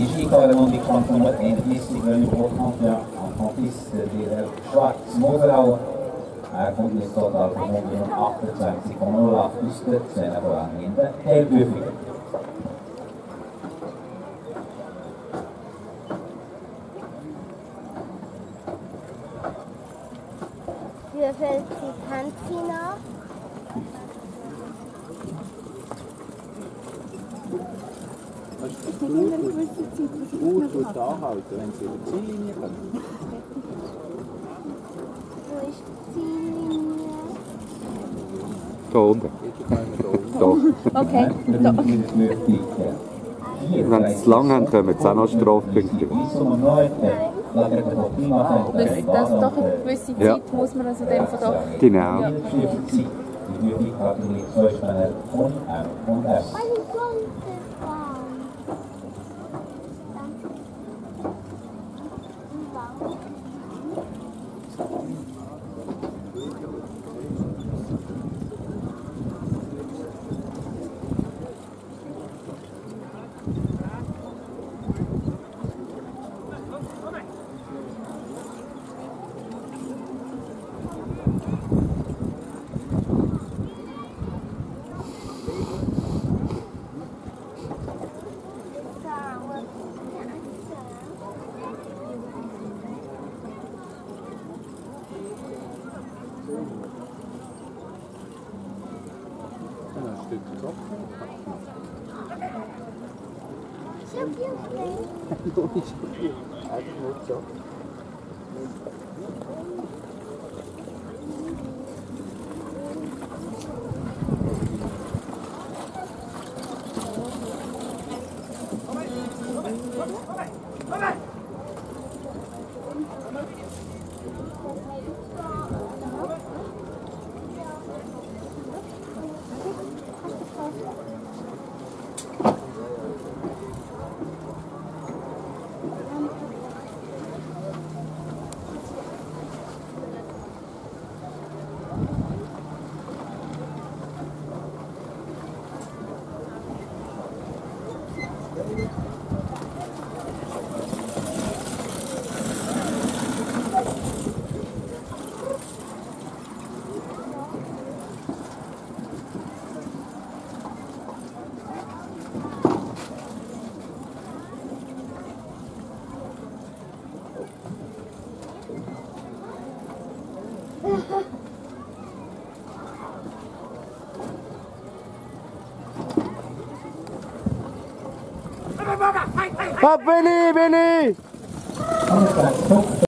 Die Skikaderandy kommt Nummer 31, René Rothampler, Anfantiste, der Schwarz Moserau. Er kommt jetzt total von 128,08 aus der Zähnerbahn in der Hellprüfung. Wie viel Zeit haben Sie noch? Ich nicht eine ich Gut, habe. anhalten, wenn sie über die Ziellinie kommen. Wo ist die Ziellinie? Da unten. Jetzt da. Okay, da, okay. Wenn sie zu lang haben, kommen sie auch noch Strafpunkte. Das doch eine gewisse Zeit Ja. muss man also dem von da. Genau. Ja. Die 너무 귀엽네. 아주 멋져. Bye-bye. Ha ha ha. Pop Benny, Benny!